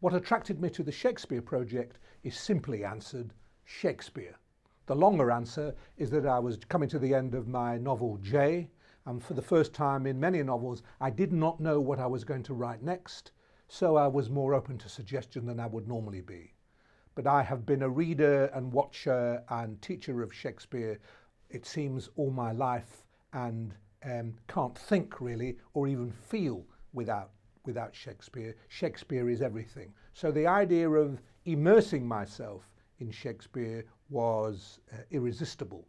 What attracted me to the Shakespeare project is simply answered Shakespeare. The longer answer is that I was coming to the end of my novel J, and for the first time in many novels, I did not know what I was going to write next, so I was more open to suggestion than I would normally be. But I have been a reader and watcher and teacher of Shakespeare, it seems, all my life, and um, can't think really or even feel without without Shakespeare. Shakespeare is everything. So the idea of immersing myself in Shakespeare was uh, irresistible,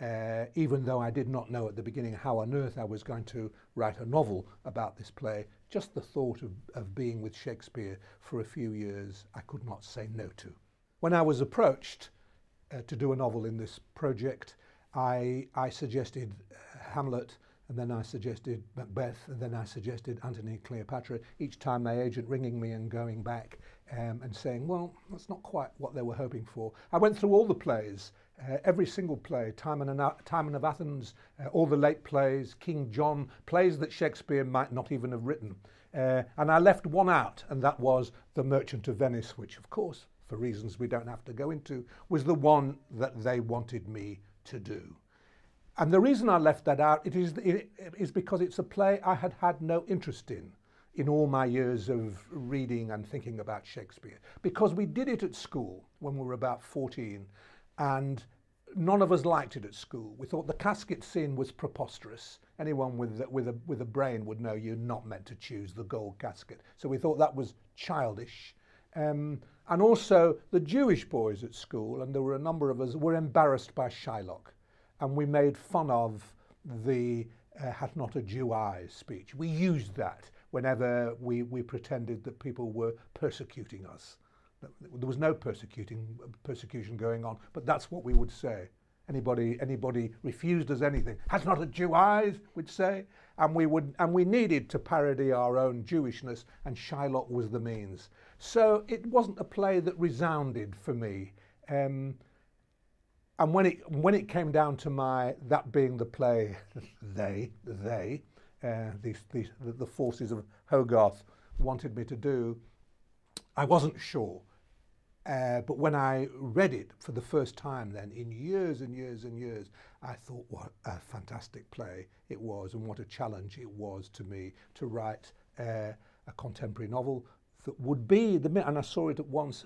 uh, even though I did not know at the beginning how on earth I was going to write a novel about this play. Just the thought of, of being with Shakespeare for a few years, I could not say no to. When I was approached uh, to do a novel in this project, I, I suggested Hamlet and then I suggested Macbeth, and then I suggested Antony Cleopatra, each time my agent ringing me and going back um, and saying, well, that's not quite what they were hoping for. I went through all the plays, uh, every single play, Timon, and, Timon of Athens, uh, all the late plays, King John, plays that Shakespeare might not even have written. Uh, and I left one out, and that was The Merchant of Venice, which, of course, for reasons we don't have to go into, was the one that they wanted me to do. And the reason I left that out it is, it is because it's a play I had had no interest in in all my years of reading and thinking about Shakespeare. Because we did it at school when we were about 14 and none of us liked it at school. We thought the casket scene was preposterous. Anyone with, with, a, with a brain would know you're not meant to choose the gold casket. So we thought that was childish. Um, and also the Jewish boys at school, and there were a number of us, were embarrassed by Shylock and we made fun of the uh, hath not a Jew eye speech. We used that whenever we, we pretended that people were persecuting us. There was no persecuting persecution going on, but that's what we would say. Anybody anybody refused us anything has not a Jew eyes, we'd say, and we would and we needed to parody our own Jewishness, and Shylock was the means. So it wasn't a play that resounded for me. Um, and when it when it came down to my that being the play, they they uh, these, these the forces of Hogarth wanted me to do, I wasn't sure. Uh, but when I read it for the first time, then in years and years and years, I thought what a fantastic play it was, and what a challenge it was to me to write uh, a contemporary novel that would be the and I saw it at once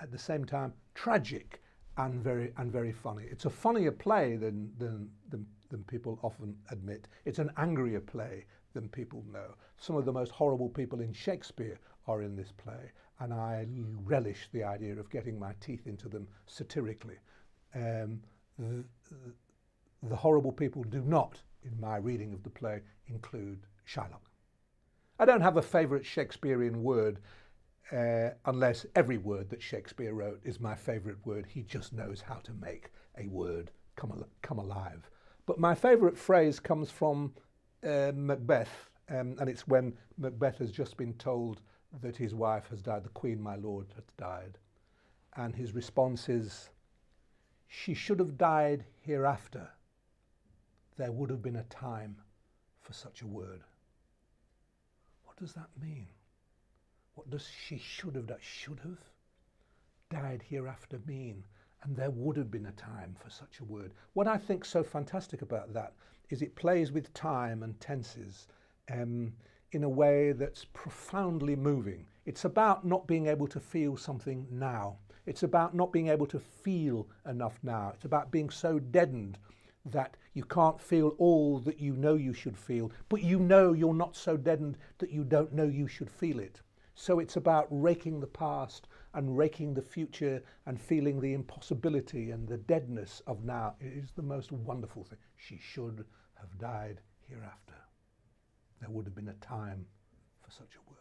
at the same time tragic and very and very funny. It's a funnier play than than than, than people often admit. It's an angrier play than people know. Some of the most horrible people in Shakespeare are in this play, and I relish the idea of getting my teeth into them satirically. Um, the, the horrible people do not, in my reading of the play, include Shylock. I don't have a favourite Shakespearean word uh, unless every word that Shakespeare wrote is my favourite word. He just knows how to make a word come, al come alive. But my favourite phrase comes from uh, Macbeth, um, and it's when Macbeth has just been told that his wife has died, the Queen, my lord, has died. And his response is, She should have died hereafter. There would have been a time for such a word. What does that mean? What does she should have done? Should have died hereafter mean? And there would have been a time for such a word. What I think so fantastic about that is it plays with time and tenses um, in a way that's profoundly moving. It's about not being able to feel something now. It's about not being able to feel enough now. It's about being so deadened that you can't feel all that you know you should feel, but you know you're not so deadened that you don't know you should feel it. So it's about raking the past and raking the future and feeling the impossibility and the deadness of now. It is the most wonderful thing. She should have died hereafter. There would have been a time for such a word.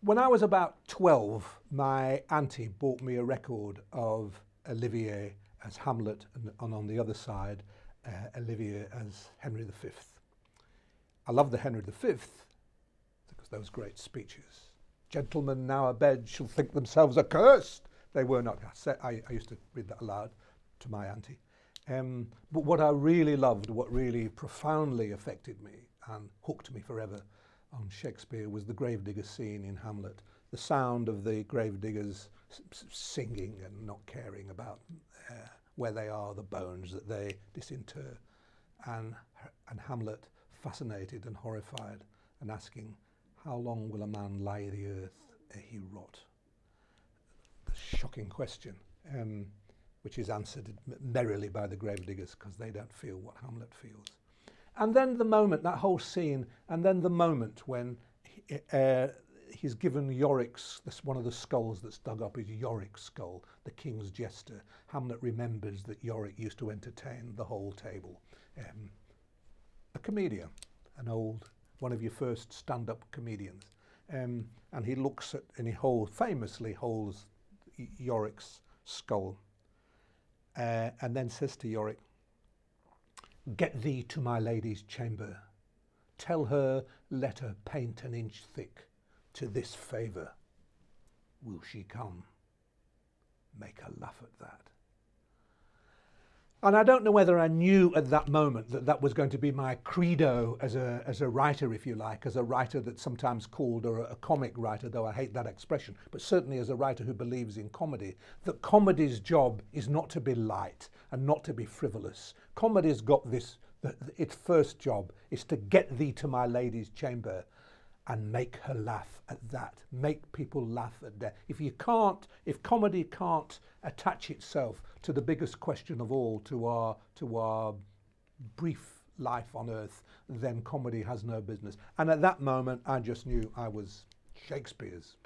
When I was about 12, my auntie bought me a record of Olivier as Hamlet and, and on the other side, uh, Olivier as Henry V. I love the Henry V because those great speeches gentlemen now abed shall think themselves accursed. They were not. I, I used to read that aloud to my auntie. Um, but what I really loved, what really profoundly affected me and hooked me forever on Shakespeare was the gravedigger scene in Hamlet. the sound of the gravediggers singing and not caring about uh, where they are, the bones that they disinter, and, and Hamlet fascinated and horrified and asking, how long will a man lie the earth ere he rot? The shocking question, um, which is answered merrily by the gravediggers because they don't feel what Hamlet feels. And then the moment, that whole scene, and then the moment when he, uh, he's given Yorick's, this, one of the skulls that's dug up is Yorick's skull, the king's jester. Hamlet remembers that Yorick used to entertain the whole table. Um, a comedian, an old, one of your first stand-up comedians. Um, and he looks at, and he hold, famously holds Yorick's skull. Uh, and then says to Yorick, Get thee to my lady's chamber. Tell her, let her paint an inch thick to this favour. Will she come? Make her laugh at that. And I don't know whether I knew at that moment that that was going to be my credo as a, as a writer, if you like, as a writer that's sometimes called a, a comic writer, though I hate that expression, but certainly as a writer who believes in comedy, that comedy's job is not to be light and not to be frivolous. Comedy's got this, the, its first job is to get thee to my lady's chamber and make her laugh at that. Make people laugh at that. If you can't, if comedy can't attach itself to the biggest question of all, to our, to our brief life on earth, then comedy has no business. And at that moment, I just knew I was Shakespeare's.